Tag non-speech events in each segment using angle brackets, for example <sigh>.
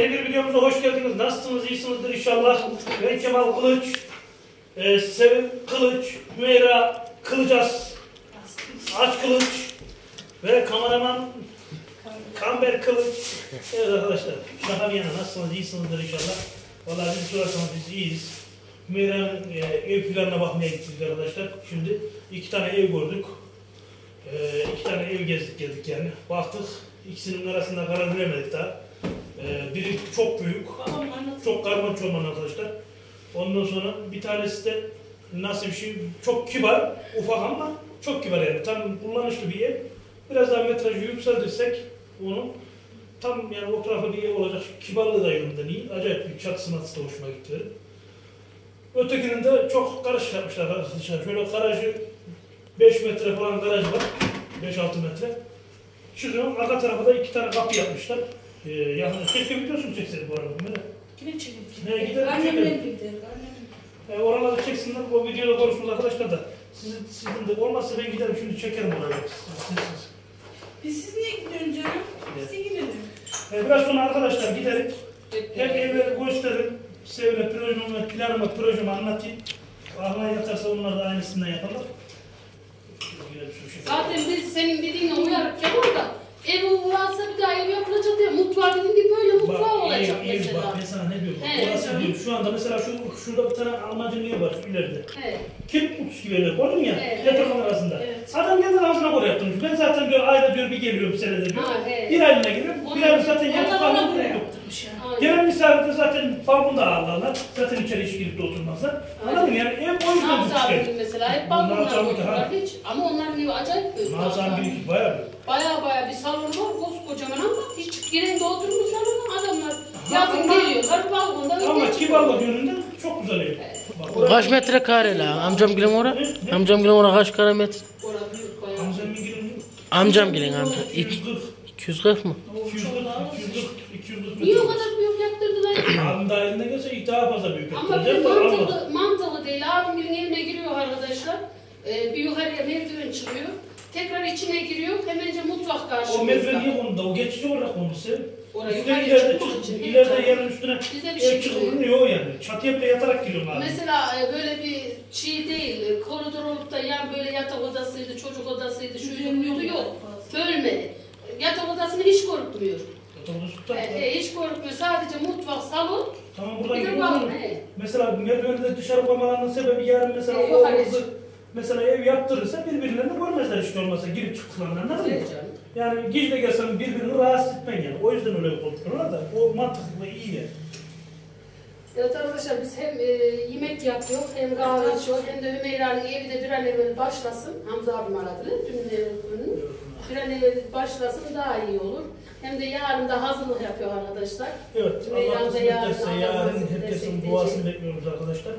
yeni bir videomuza hoş geldiniz. Nasılsınız, iyisinizdir inşallah. Ben Kemal Kılıç, e, Sevim Kılıç, Hümeyra Kılıcas, Aç Kılıç ve kameraman Kamber Kılıç. Evet arkadaşlar, şaka bir yana nasılsınız, iyisinizdir inşallah. Vallahi bizi sorarsanız biz iyiyiz. Hümeyra'nın e, ev planına bakmaya gittik arkadaşlar. Şimdi iki tane ev gördük. E, iki tane ev gezdik geldik yani. Baktık, ikisinin arasında karar veremedik daha. E, biri çok büyük, çok karman çorman arkadaşlar. Ondan sonra bir tanesi de nasıl bir şey, çok kibar, ufak ama çok kibar yani. Tam kullanışlı bir ev. Biraz daha metrajı yükseltirsek onu tam yani o tarafa bir ev olacak. Kibarlığı da yönünden iyi. Acayip bir çatısı matısı da hoşuma gitti. Ötekinin de çok karışık yapmışlar arkadaşlar. Şöyle garajı 5 metre falan garaj var. 5-6 metre. Çıkıyorum arka tarafa da iki tane kapı yapmışlar. Ee, yakın. Keşke videosunu çekseydik bu arada. Kime çekip Ne, gidelim, Annemle çekelim. gidelim. E, oraları çeksinler. O videoda konuşuruz arkadaşlar da. Sizin, sizin de olmazsa ben giderim şimdi çekerim oraya. Siz, siz, siz. Biz siz niye gidiyorsunuz canım? Biz de gidelim. E, biraz sonra arkadaşlar gidelim. Hep evleri gösterin. Sevile projemi, planımı, projemi anlatayım. Aklına yatarsa onlar da aynısından yaparlar. Şey. Zaten biz senin dediğine uyarıp Kemal da ev varsa bir daha ev yapılacak diye mutfağı dediğin gibi böyle mutfağı Bak, olacak ev, ev, mesela. bak ben sana ne diyorum. He, Orası diyorum. Şu anda mesela şu şurada bir tane Almancı ev var ileride. Evet. Kim kutusu gibi evler gördün ya. Evet. Yatakların arasında. Evet. Adam kendi ağzına göre yaptırmış. Ben zaten diyor ayda diyor bir geliyorum senede diyor. Ha, evet. Bir aylığına geliyorum. Bir Onu- ay zaten Onlar yatak ona almam göre yok. yaptırmış ya. Aynen. Gelen misafir de zaten balkonda ağırlarlar. Zaten içeri hiç girip de oturmazlar. Anladın mı? Yani ev o yüzden ev. abinin mesela hep ki, otururlar hiç. Ama onların evi acayip büyük. Nabzı bir iki bayağı büyük. Baya baya bir salon var koskocaman ama hiç giren de oturmuş salona adamlar yazın geliyorlar balkonda Ama kibarlık yönünden çok güzel ev. Kaç metre kare la? Amcam gelin ora. Amcam gelin ora kaç kare metre? Bayağı. Hamza'nın girin Amcam gelin amca. 240, 240 mı? 240, 240, 240 Niye o metre. kadar büyük yaptırdılar? Abim dahilinde gelse ilk daha fazla büyük Ama bir yaptıracak almadı. mantıklı, mantıklı değil. Abimin evine giriyor arkadaşlar. Ee, bir yukarıya merdiven çıkıyor. Tekrar içine giriyor. Hemence mutfak O karşımızda. merdiven niye kondu? O geçici olarak kondu sev. Oraya Üstüne yukarıya ileride, çık- ileride yerin üstüne Bize bir şey çıkılmıyor yani. Çatıya bile yatarak giriyorum abi. Mesela e, böyle bir şey değil, e, koridor olup da yan böyle yatak odasıydı, çocuk odasıydı, şuydu buydu yok. Bölmeli. Yatak odasını hiç korkmuyor. Otobüs tutar. E, hiç korkmuyor. Sadece mutfak, salon, Tamam buradan he. Mesela merdiveni de dışarı koymalarının sebebi yarın mesela E, o kızı mesela ev yaptırırsa birbirlerini görmezler işte olmasa girip çıktıklarını anladın mı? Yani gizli gelsen birbirini rahatsız etmen yani. O yüzden öyle konuşuyorlar da o mantıklı iyi yani. Evet arkadaşlar biz hem e, yemek yapıyor, hem kahve içiyor, hem de Hümeyra'nın evi de bir an evvel başlasın. Hamza abim aradı dün günü. Bir an evvel başlasın daha iyi olur. Hem de yarın da hazırlık yapıyor arkadaşlar. Evet, Hümeyra Allah da kısmet yarın yarın herkesin duasını bekliyoruz arkadaşlar.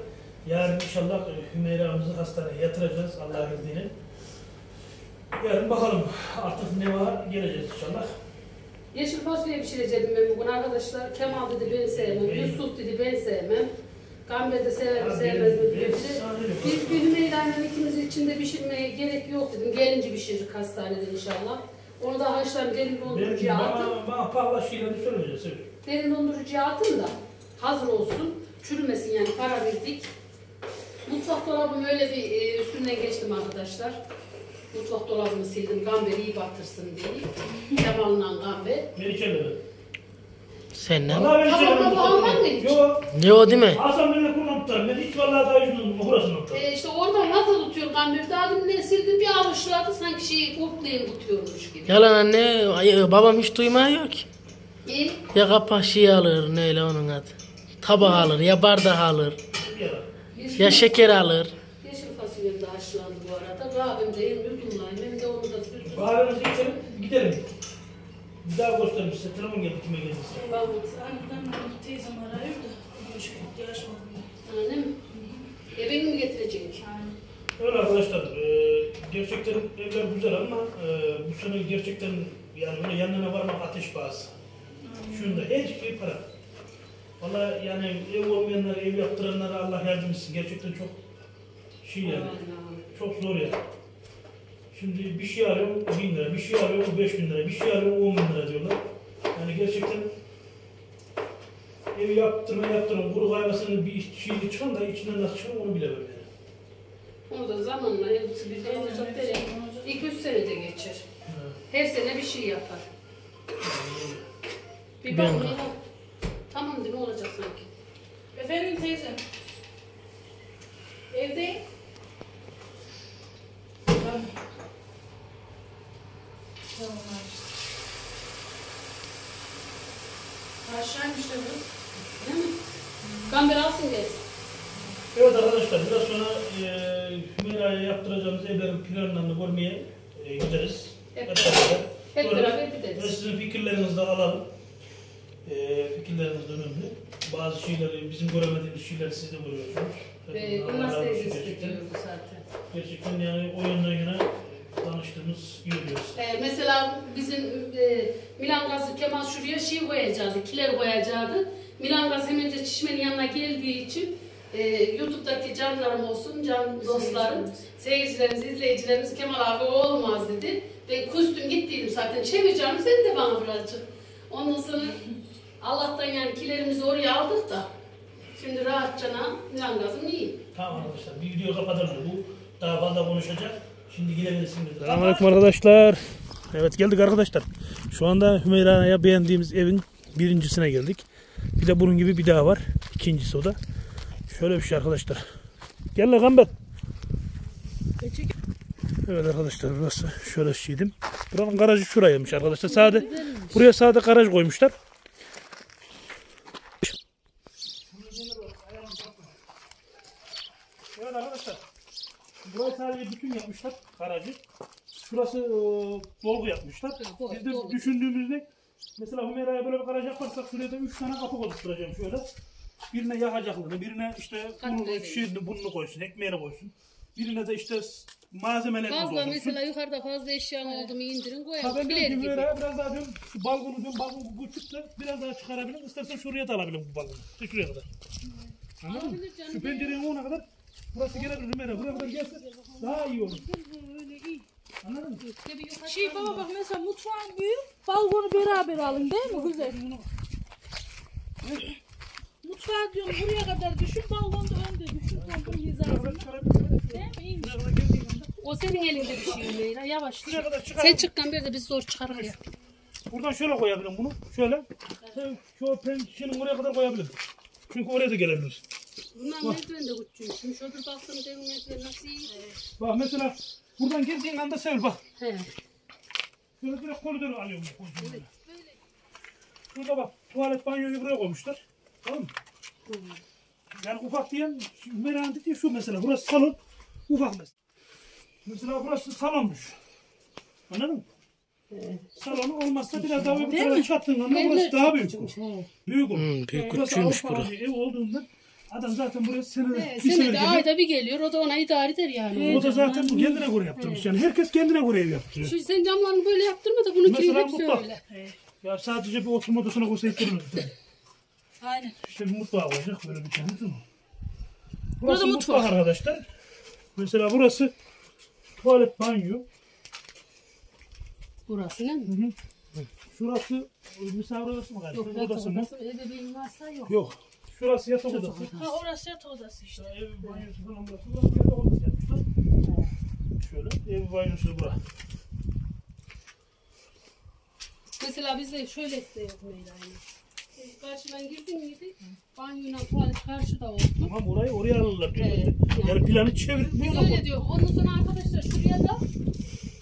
Yarın inşallah e, Hümeyra'mızı hastaneye yatıracağız Allah'ın izniyle. Yarın bakalım artık ne var geleceğiz inşallah. Yeşil fasulye pişirecektim ben bugün arkadaşlar. Kemal dedi ben sevmem, Yusuf dedi ben sevmem. Gamber de sever mi sevmez mi dedim. Biz bir Hümeyra'nın ikimiz için de pişirmeye gerek yok dedim. Gelince pişirir hastanede inşallah. Onu da haşlar derin dondurucuya attım. bana, bana pahalı şeyleri söylemeyeceğiz. Derin dondurucuya atın da hazır olsun. Çürümesin yani para verdik. Mutfak dolabım öyle bir e, üstünden geçtim arkadaşlar. Mutfak dolabını sildim. Gamber iyi batırsın diye. Kemal'la Gamber. Melike de. Sen ne? Vallahi ben Tamam, baba, bu alman mı hiç? Yok. Ne o değil mi? Hasan beni kullanıp tutarım. Ben hiç vallahi daha yüzünden burasını tutarım. E, işte oradan nasıl tutuyor Gamber? Daha ne sildim bir avuçladı sanki şeyi kurtlayın tutuyormuş gibi. Yalan anne. ay- Babam hiç duymuyor ki. E, Ya kapak şey alır neyle onun adı. Tabak alır ya bardak alır. Yeşil, Ya şeker alır. yeşil fasulye de haşlandı bu arada. Kahvem de hem yudumlayım hem de onu da sürsün. Kahvemizi içelim gidelim. Daha göstereyim size. Telefon geldi kime geldiyse. Annemden teyzem arıyor da. Görüşmek yaşmadım. Anne mi? E beni mi getirecek? Öyle arkadaşlar, e, gerçekten evler güzel ama e, bu sene gerçekten yani öyle yanına varmak ateş pahası. Şunda her şey para. Valla yani ev olmayanlara, ev yaptıranlara Allah yardım etsin. Gerçekten çok şey yani, çok zor yani. Şimdi bir şey alıyorum bin lira, bir şey alıyorum beş bin lira, bir şey alıyorum on bin lira diyorlar. Yani gerçekten evi yaptırma yaptırma kuru kaymasının bir şeyini çıkan da içinden nasıl çıkar onu bilemem yani. O da zamanla hepsi bir olacak derek. 200 senede geçer. Her sene bir şey yapar. Bir Ben- bakın ya. Tamam değil mi olacak sanki? Efendim teyzem. Evdeyim. Tamam. Tamam abi. Aşağıymış da bu. Değil mi? Gamber alsın gelsin. Evet arkadaşlar biraz sonra e, Hümeyra'ya yaptıracağımız evlerin planlarını görmeye e, gideriz. Hep beraber. Hep Sonra- beraber gideriz. Ve sizin fikirlerinizi de alalım. E, fikirleriniz de önemli. Bazı şeyleri, bizim göremediğimiz şeyleri siz de görüyorsunuz. Ve Allah Yılmaz razı olsun teyze gerçekten. istiyordu zaten. Gerçekten yani o yönden yana e. Ee, mesela bizim e, Milan Gazi Kemal şuraya şey koyacaktı, kiler koyacaktı. Milan Gazi hemen çişmenin yanına geldiği için e, YouTube'daki canlarım olsun, can dostlarım, seyircilerimiz, izleyicilerimiz Kemal abi olmaz dedi. Ben kustum gittiydim zaten. Çevir canım sen de bana birazcık. Ondan sonra Allah'tan yani kilerimizi oraya aldık da şimdi rahatçana Milan Gazi'm iyi. Tamam arkadaşlar bir video kapatalım. Bu daha fazla konuşacak. Şimdi gidebilirsiniz. Selamünaleyküm arkadaşlar. Evet geldik arkadaşlar. Şu anda Hümeyra'ya beğendiğimiz evin birincisine geldik. Bir de bunun gibi bir daha var. İkincisi o da. Şöyle bir şey arkadaşlar. Gel lan Gamber. Evet arkadaşlar burası şöyle şeydim. Buranın garajı şuraymış arkadaşlar. Sade buraya sade garaj koymuşlar. Evet arkadaşlar. Burayı sadece bütün yapmışlar garajı. Şurası e, dolgu yapmışlar. Biz de düşündüğümüzde mesela Hümeyra'ya böyle bir garaj yaparsak şuraya da 3 tane kapı oluşturacağım şöyle. Birine yağacaklığını, birine işte bunu, şeyini, bununu koysun, ekmeğini koysun. Birine de işte malzemelerini Fazla doldursun. mesela yukarıda fazla eşyan oldu mu indirin Ha koyalım. ben Biler diyorum ki gibi. Hümeyra'ya biraz daha diyorum şu balkonu diyorum balkon çıktı biraz daha çıkarabilirim. İstersen şuraya da alabilirim bu balkonu. İşte şuraya kadar. Anladın mı? Alabilir canım. Şu pencerenin ona kadar burası gelebilir Hümeyra. Buraya kadar gelse daha iyi olur. Anladın mı? Şey baba bak mesela mutfağın büyük, balkonu beraber alın değil mi güzel? Mutfağı diyorum buraya kadar düşün, balkonu da önde düşün, komple hizasında. Değil mi? İyiymiş. O senin elinde bir şey Meyra. Yavaş. şuraya kadar çıkar. Sen çıkkan bir de biz zor çıkarırız. Buradan şöyle koyabilirim bunu. Şöyle. Sen Şu pencerenin oraya kadar koyabilirim. Çünkü oraya da gelebilir. Bunlar merdiven de küçük. Şimdi şöyle baktım dedim merdiven nasıl iyi. Bak mesela buradan geldiğin anda sev bak. He. Şöyle direkt koridoru alıyorum. bu koridoru. Şurada bak tuvalet banyoyu buraya koymuşlar. Tamam mı? Yani ufak diyen Hümeyra'nın dediği şu mesela. Burası salon. Ufak mesela. Mesela burası salonmuş. Anladın mı? Salonu olmazsa biraz daha öbür tarafa çattığın anda burası daha büyük. Büyük olur. Hmm, büyük Burası küçüğümüş Avrupa bura. Avcı ev olduğundan adam zaten buraya senede He, bir sene senede ayda bir geliyor. O da ona idare eder yani. O da zaten bu kendine göre yaptırmış. Yani herkes kendine göre ev yaptırıyor. Şu sen camlarını böyle yaptırma da bununki Mesela hepsi mutfak. öyle. Ya sadece bir oturma odasına koysaydı dururdu. Aynen. İşte bir mutfağı olacak böyle bir tane. değil mi? Burası Burada mutfak. mutfak. arkadaşlar. Mesela burası tuvalet banyo. Burası ne mi? Şurası e, misafir odası mı Yok galiba? yatak odası mı? odası. Ebeveyn varsa yok. Yok. Şurası yatak odası. Ha orası yatak odası işte. Ev banyosu falan burası. Burası yatak odası yapmışlar. Şöyle ev banyosu bura. Mesela bizde şöyle isteyiz Meyra'yla. Karşıdan girdin miydi? Banyoyla tuvalet karşıda olsun. Tamam orayı oraya alırlar. Evet. Yani planı çevirin. Biz öyle diyor. Ondan sonra arkadaşlar şuraya da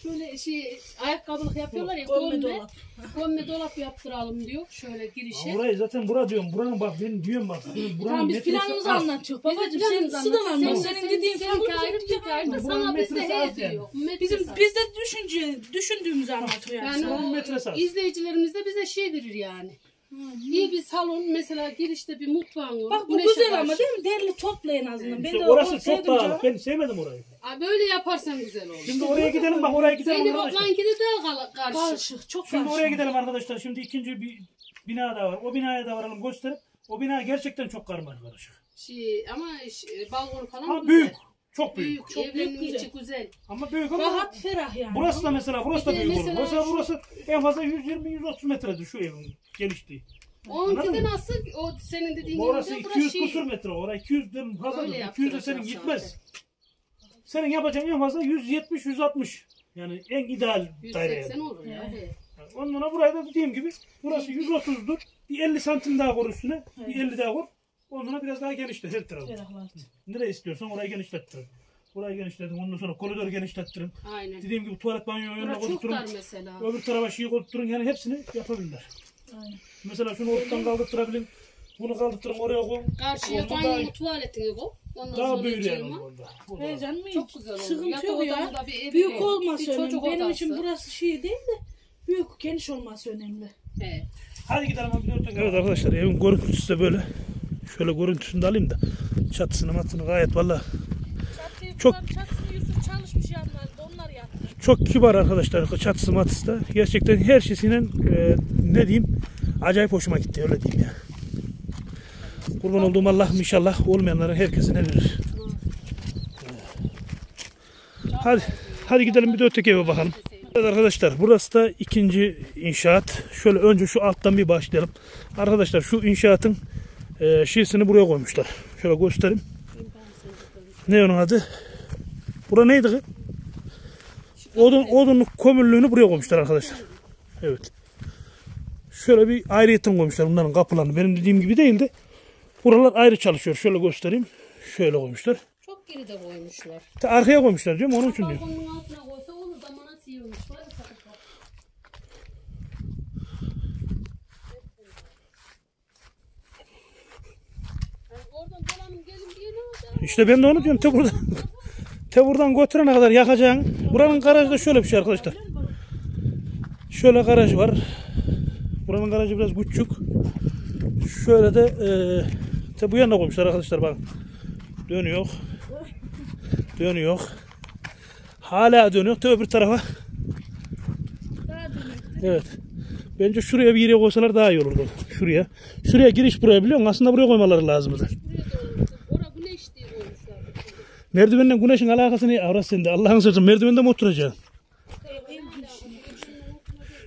şöyle şey ayakkabılık yapıyorlar ya gömme, dolap. gömme dolap yaptıralım diyor şöyle girişe. Ha, Orayı zaten bura diyorum. Buranın bak benim diyorum bak. Buranın Tamam biz metresi planımızı az. de Babacım planımızı sen sudan anlatıyoruz. anlat. Sen- Senin dediğin seninki farklı ayrı, bizimki ayrı. Buranın Sana bizde metresi he az yani. diyor. Bizim az. biz de düşünce düşündüğümüzü anlatıyor yani. yani o metresi az. izleyicilerimiz de bize şey verir yani. İyi bir salon mesela girişte bir mutfağın olur. Bak bu güneşe güzel ama karşı. değil mi? Derli topla en azından. Ben de orası çok sevdim dağınık. canım. Ben sevmedim orayı. Aa, böyle yaparsan güzel olur. Şimdi oraya gidelim bak oraya gidelim Zeynep arkadaşlar. ablanki de daha kal- karşı. Karışık. Çok Şimdi karışık. oraya gidelim arkadaşlar. Şimdi ikinci bir bina da var. O binaya da varalım gösterip. O bina gerçekten çok karmaşık karışık. Şey, ama şey, balkon falan Ama güzel. büyük. Çok büyük. Büyük. Çok büyük, içi güzel. Ama büyük ama Rahat ferah yani. burası da mesela burası da Bir de büyük olur. mesela Mesela şu- burası en fazla 120-130 metredir şu evin genişliği. Onunki de nasıl? O senin dediğin gibi Orası de 200 şey. kusur metre. Orası 200'den fazla. Öyle 200 de senin yaptıracağız gitmez. Senin yapacağın en fazla 170 160. Yani en ideal daire. 180 olur ya. he. Ondan sonra buraya da dediğim gibi burası 130'dur. Bir 50 santim daha koy üstüne. Bir 50 daha koy. Ondan sonra biraz daha genişlet her tarafı. Ferahlat. Nereye istiyorsan orayı genişlettirin. Burayı genişletin. Ondan sonra koridoru genişlettirin. Aynen. Dediğim gibi tuvalet banyo önüne Burası çok koydurun. dar mesela. Öbür tarafa şeyi koydurun. Yani hepsini yapabilirler. Aynen. Mesela şunu ortadan kaldırtırabilin. Bunu kaldırtırın oraya koy. Karşıya Ortadan banyo daha- tuvaletini koy. Ondan Daha sonra büyür yani orada. Orada. Heyecan mı? Çok güzel olur. Sıkıntı Yatak yok ya. odamda bir ev Büyük olması önemli. Benim odası. için burası şey değil de büyük geniş olması önemli. He. Hadi gidelim abi. Evet arkadaşlar evin görüntüsü de böyle. Şöyle görüntüsünü de alayım da. Çatısını matını gayet valla Çok- Çatısını Yusuf çalışmış yanlarında onlar yaptı. çok kibar arkadaşlar çatısı matısı da. Gerçekten her şeysiyle e, ne diyeyim acayip hoşuma gitti öyle diyeyim ya. Kurban olduğum Allah inşallah olmayanların herkesine verir. Hadi, hadi gidelim bir de öteki eve bakalım. Evet arkadaşlar burası da ikinci inşaat. Şöyle önce şu alttan bir başlayalım. Arkadaşlar şu inşaatın e, şiirsini buraya koymuşlar. Şöyle göstereyim. Ne onun adı? Bura neydi? Odun, odunluk kömürlüğünü buraya koymuşlar arkadaşlar. Evet. Şöyle bir ayrıyetten koymuşlar bunların kapılarını. Benim dediğim gibi değil de buralar ayrı çalışıyor. Şöyle göstereyim. Şöyle koymuşlar. Çok geride koymuşlar. Ta arkaya koymuşlar diyorum onun için diyorum. Balkonun altına koysa olur zamana sıyırmış. Var ya sakın bak. Yani Oradan dolanın gelin bir yere orada. İşte ben de onu diyorum. Te buradan, <laughs> te buradan götürene kadar yakacaksın. Buranın garajı da şöyle bir şey arkadaşlar. Şöyle garaj var. Buranın garajı biraz küçük. Şöyle de e, te bu yana koymuşlar arkadaşlar bakın. Dönüyor. Dönüyor. Hala dönüyor. Te öbür tarafa. Evet. Bence şuraya bir yere koysalar daha iyi olurdu. Şuraya. Şuraya giriş buraya biliyor musun? Aslında buraya koymaları lazımdı. Buraya doğru. Orada güneş diye koymuşlar. Merdivenle güneşin alakası ne? Arası sende. Allah'ın sözü merdivende mi oturacaksın?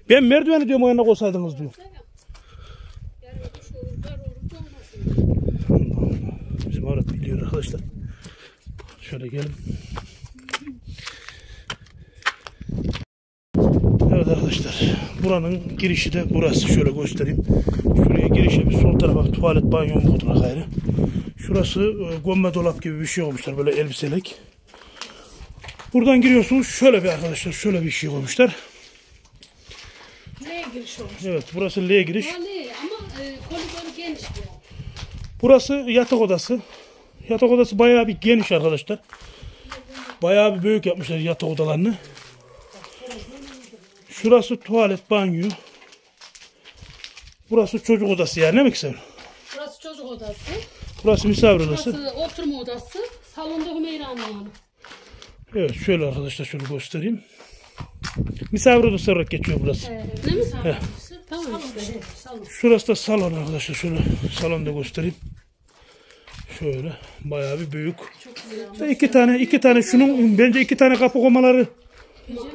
Ben merdiveni diyorum o yana koysaydınız diyor. Dolmasın. Bizim avrat biliyor arkadaşlar. Şöyle gelin. Arkadaşlar. Buranın girişi de burası. Şöyle göstereyim. Şuraya girişe bir sol tarafa tuvalet banyo mu koydular gayrı. Şurası e, gömme dolap gibi bir şey olmuşlar. Böyle elbiselik. Buradan giriyorsunuz. Şöyle bir arkadaşlar. Şöyle bir şey koymuşlar. Neye giriş olmuş? Evet burası L giriş. Ama e, koridoru geniş. Burası yatak odası. Yatak odası bayağı bir geniş arkadaşlar. Bayağı bir büyük yapmışlar yatak odalarını. Şurası tuvalet, banyo. Burası çocuk odası yani ne mi sen? Burası çocuk odası. Burası misafir odası. Burası oturma odası. Salonda Hümeyra'nın yanı. Evet şöyle arkadaşlar şöyle göstereyim. Misafir odası olarak geçiyor burası. Ne mi sen? Tamam işte. Salon. Şurası da salon arkadaşlar. Şöyle salonda göstereyim. Şöyle bayağı bir büyük. Ve iki tane iki tane şunun bence iki tane kapı koymaları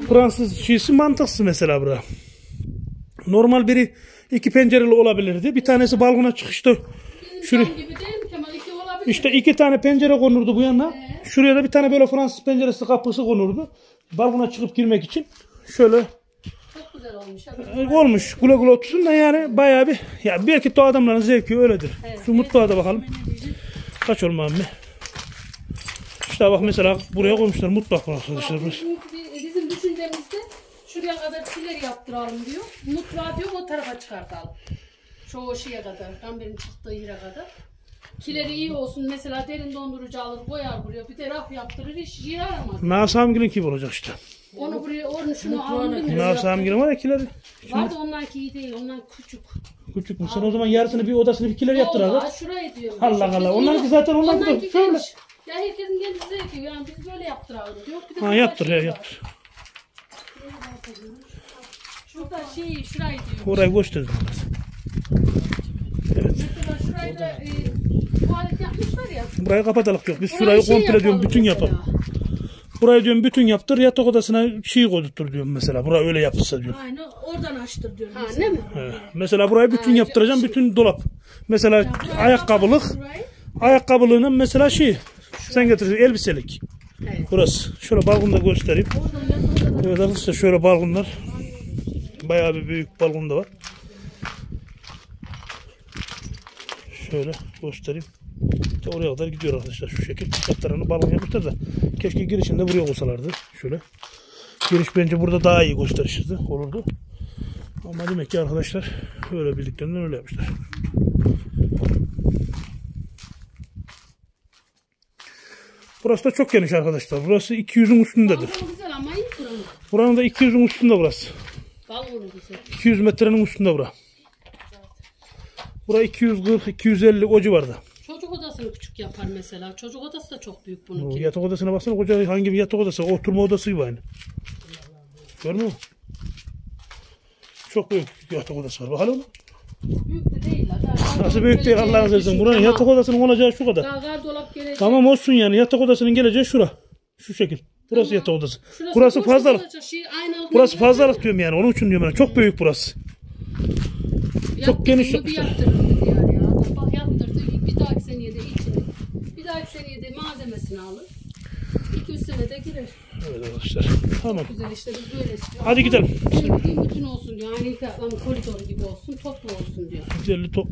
Fransız şeysi mantıksız mesela bura. Normal biri iki pencereli olabilirdi. Bir tanesi balkona çıkışta. Şuraya, işte iki tane pencere konurdu bu yana. Şuraya da bir tane böyle Fransız penceresi kapısı konurdu. Balkona çıkıp girmek için. Şöyle Çok güzel olmuş. e, olmuş. Güle güle otursun da yani bayağı bir ya belki de adamların zevki öyledir. Şu mutfağa da bakalım. Kaç olma ammi? İşte bak mesela buraya koymuşlar mutfak var arkadaşlar. burası. Düşüncemizde şuraya kadar kiler yaptıralım diyor. Mutfağı diyor o tarafa çıkartalım. Şu o şeye kadar, kamberin çıktığı yere kadar. Kileri iyi olsun. Mesela derin dondurucu alır koyar buraya. Bir de raf yaptırır hiç yaramaz. Nasamgil'in gibi olacak işte. Onu buraya, onu şunu alın. Nasamgil'in var ya kileri. Var da onlarki iyi değil. Onlar küçük. Küçük mü? Sen o zaman yarısını bir odasını bir kiler yaptıralım. Şurayı diyorum. Allah Allah, onlarki zaten onlarki de onlarki şöyle. Ya herkesin kendi zevki. Yani biz böyle yaptıralım diyor. Bir de Ha yaptır ya var. yaptır. Şurada şey şurayı diyor. Orayı gösterdim. Mesela şurayı da e, tuvalet yapmışlar ya. Burayı kapatalım yok. Biz Orayı şurayı şey komple diyorum yapalım bütün mesela. yapalım. Burayı diyorum bütün yaptır yatak odasına şey koydurtur diyorum mesela. Bura öyle yapılsa diyorum. Aynı oradan açtır diyorum. Ha ne mi? He. Mesela burayı bütün yaptıracağım bütün dolap. Mesela ayakkabılık. Burayı. Ayakkabılığının mesela şey. Sen getirirsin elbiselik. Evet. Burası. Şöyle balkonda göstereyim. Evet arkadaşlar şöyle balkonlar. Bayağı bir büyük balkon da var. Şöyle göstereyim. İşte oraya kadar gidiyor arkadaşlar şu şekil. Alt tarafını balkon yapmışlar da. Keşke girişinde buraya olsalardı. Şöyle. Giriş bence burada daha iyi gösterişirdi. Olurdu. Ama demek ki arkadaşlar öyle bildiklerinden öyle yapmışlar. Burası da çok geniş arkadaşlar. Burası 200'ün üstündedir. Balkonu güzel ama iyi buranın. Da 200'ün üstünde burası. Balkonu güzel. 200 metrenin üstünde bura. Bura 240, 250 o civarda. Çocuk odasını küçük yapar mesela. Çocuk odası da çok büyük O bununki. yatak odasına baksana koca hangi bir yatak odası, oturma odası gibi aynı. Görmüyor musun? Çok büyük yatak odası var. Bakalım. Büyük de değil. Daha Nasıl büyük değil Allah'ın izniyle. Buranın yatak odasının olacağı şu kadar. Daha gardırop gelecek. Tamam olsun yani yatak odasının geleceği şura. Şu şekil. Burası yatak odası. Şurası Burası boş fazlalık. olacak, Şey, aynalık Burası fazlalık diyorum yani. Onun için diyorum ben. Çok büyük burası. çok geniş Yaptırdı, bir yapmışlar. yaptırırdı diyor ya. Bak yaptırdı. Bir dahaki seneye de içini. Bir dahaki seneye de malzemesini alır. 200 senede girer. Evet arkadaşlar. Tamam. Güzel işte biz böyle istiyoruz. Hadi gidelim. Şöyle bir bütün olsun diyor. Aynı koridoru gibi olsun. Toplu olsun diyor. Güzelli top.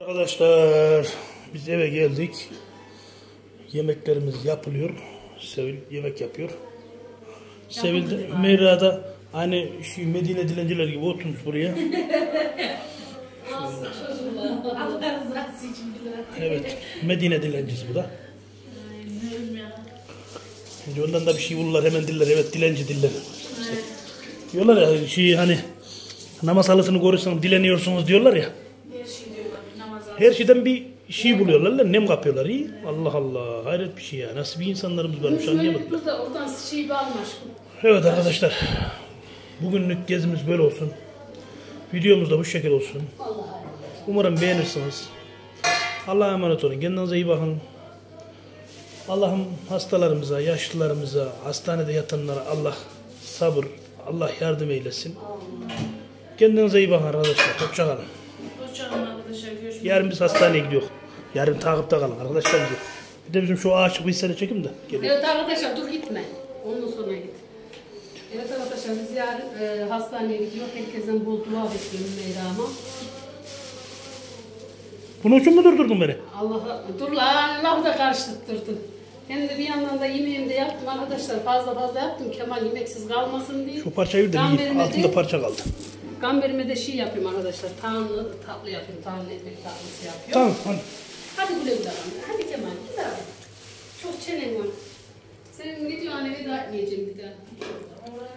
Arkadaşlar biz eve geldik. Yemeklerimiz yapılıyor. Sevil yemek yapıyor. Sevil de Ümeyra da hani şu Medine dilenciler gibi oturmuş buraya. <laughs> evet. Medine dilencisi bu da. Şimdi ondan da bir şey bulurlar hemen diller. Evet dilenci diller. Diyorlar ya şey hani namaz halısını korursanız dileniyorsunuz diyorlar ya. Her şeyden bir şey buluyorlar lan nem kapıyorlar iyi. Allah Allah hayret bir şey ya. Nasıl bir insanlarımız varmış anlayamadım. burada oradan şey bir alma aşkım. Evet arkadaşlar. Bugünlük gezimiz böyle olsun. Videomuz da bu şekil olsun. Umarım beğenirsiniz. Allah'a emanet olun. Kendinize iyi bakın. Allah'ım hastalarımıza, yaşlılarımıza, hastanede yatanlara Allah sabır, Allah yardım eylesin. Kendinize iyi bakın arkadaşlar. Hoşçakalın. Hoşçakalın arkadaşlar. Görüşmek Yarın biz hastaneye gidiyoruz. Yarın takipte kalın arkadaşlar. bizi. Bir de bizim şu ağaç bir sene çekim de. Gelin. Evet arkadaşlar dur gitme. Ondan sonra git. Evet arkadaşlar biz yarın e, hastaneye gidiyor. Herkesten bol dua bekliyorum Meyra'ma. Bunun için mi durdurdun beni? Allah'a dur lan lafı da karıştırdın. Hem de bir yandan da yemeğimi de yaptım arkadaşlar. Fazla fazla yaptım. Kemal yemeksiz kalmasın diye. Şu parçayı da iyi. Gamberime Altında parça kaldı. Gamberime de şey yapayım arkadaşlar. Tahanlı tatlı yapayım. Tahanlı ekmek tatlısı yapıyorum. Tamam hadi. Hadi güle güle. Hadi Kemal güle abi. Çok çenen var. Senin gidiyor hani veda etmeyeceğim bir daha. Buradan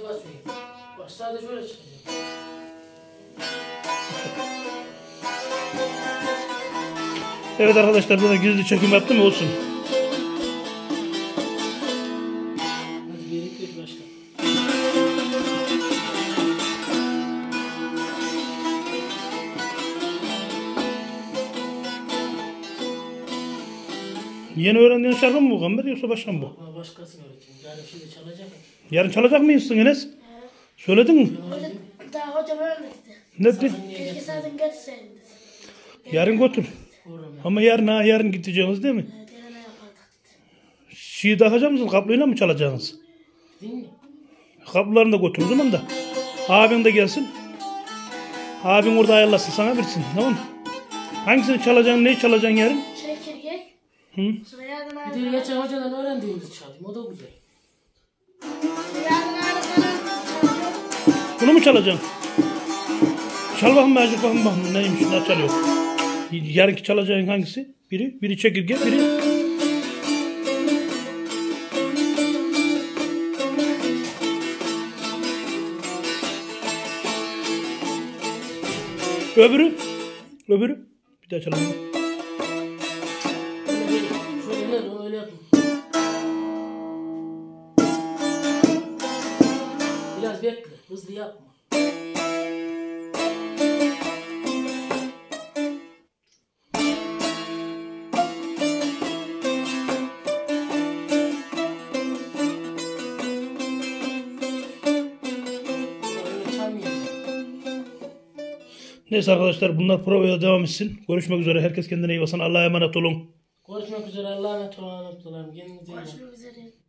Niye basmayın? Bak sadece şöyle çıkacak. Evet arkadaşlar burada gizli çekim yaptım olsun. Öğrendiğin şarkı mı bu Gamber yoksa başka mı bu? Başkası öğreteyim. Yani şimdi çalacak. Yarın çalacak mıyız Enes? Söyledin mi? Daha hocam öğretti. Ne dedi? Keşke zaten götürseydin. Yarın götür. Ama yarın ha yarın gideceğiniz değil mi? Şiir takacak mısınız? Kaplıyla mı çalacaksınız? Değil mi? Kapılarını da götür o zaman da. Abin de gelsin. Abin orada ayarlasın sana bilsin tamam mı? Hangisini çalacaksın, neyi çalacaksın yarın? Hı? Sonra yarın Bir de geçen hocadan öğrendiğimizi çalayım. O da güzel. Bunu mu çalacaksın? Çal bakayım Mercek bakayım bakayım neymiş ne çalıyor. Yarınki çalacağın hangisi? Biri, biri çekirge, biri... Öbürü? Öbürü? Bir daha çalalım. Hızlı yapma. Neyse arkadaşlar bunlar provaya devam etsin. Görüşmek üzere. Herkes kendine iyi baksın. Allah'a emanet olun. Görüşmek üzere. Allah'a emanet olun. Kendinize iyi bakın. Görüşmek üzere.